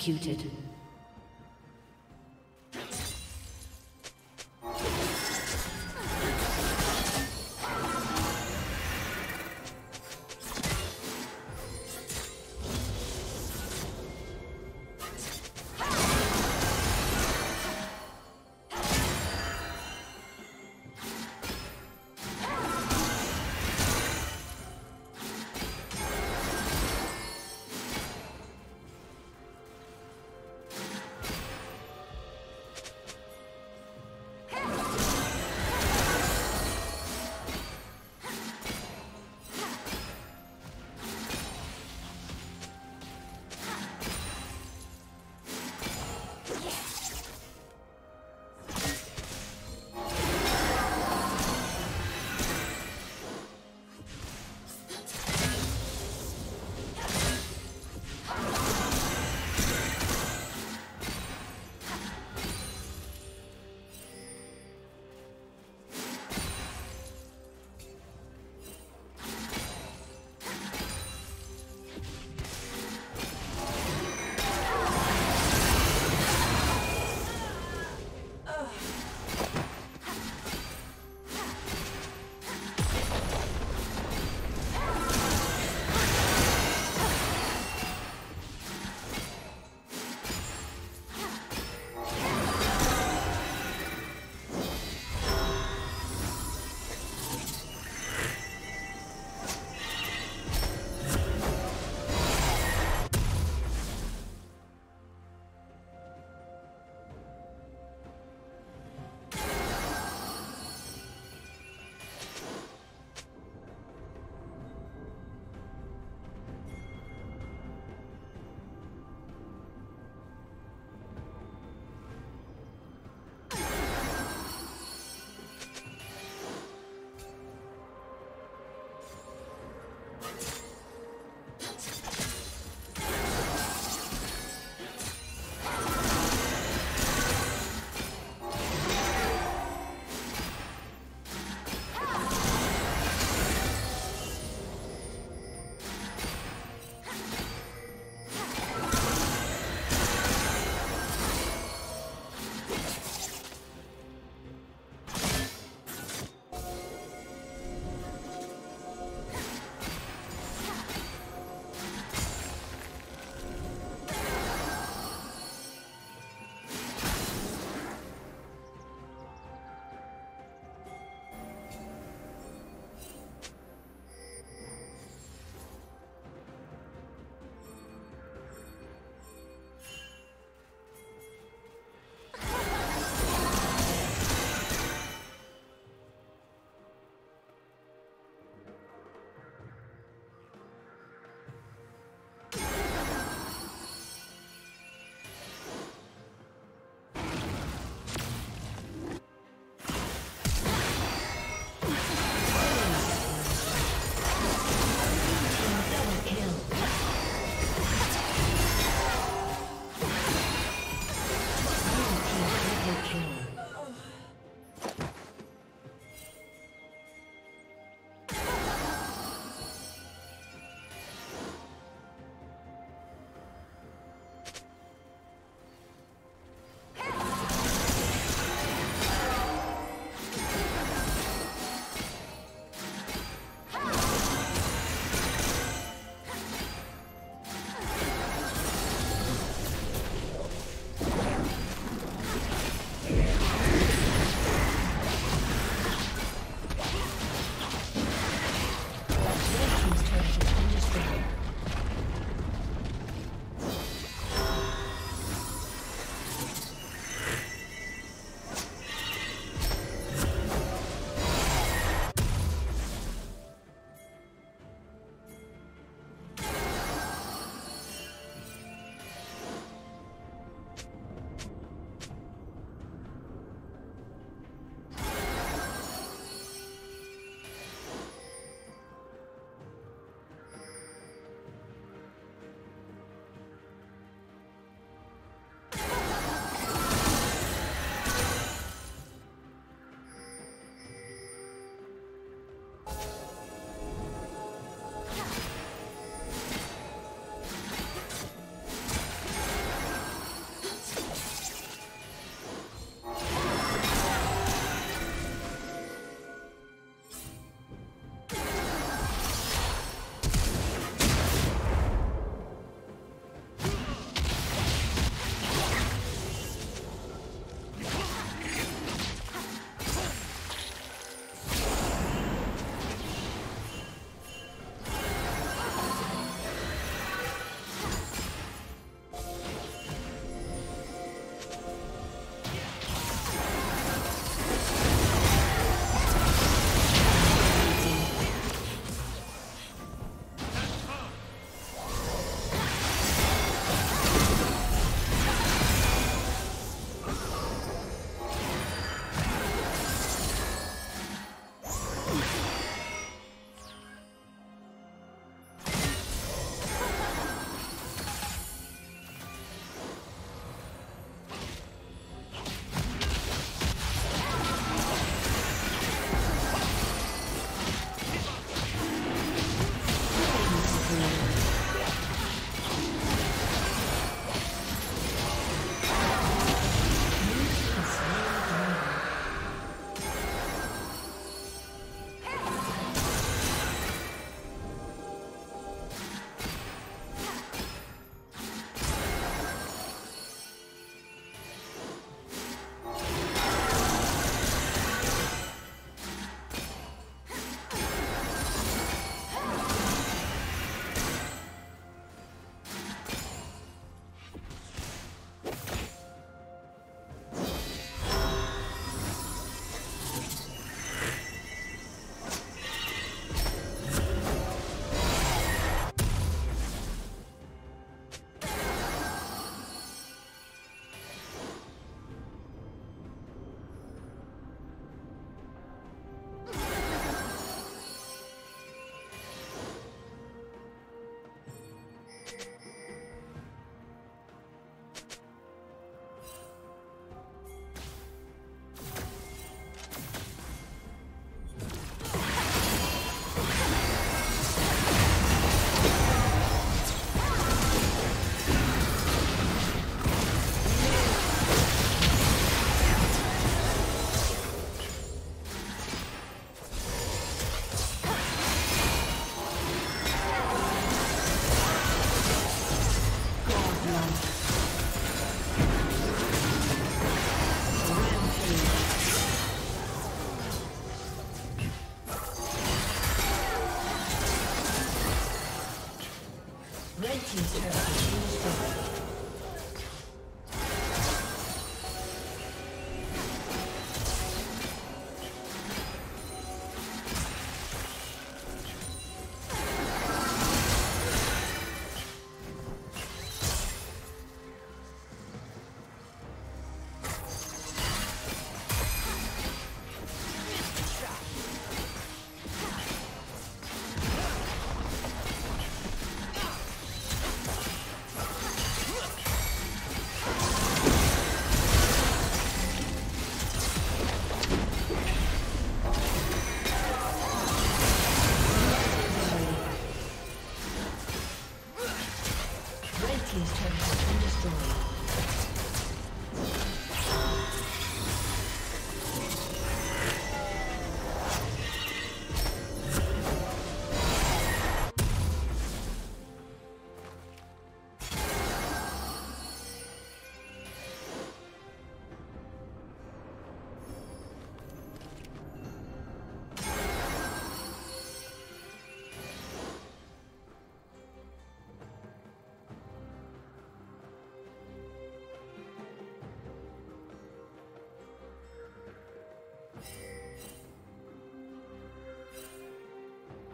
Executed.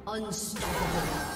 Unstoppable.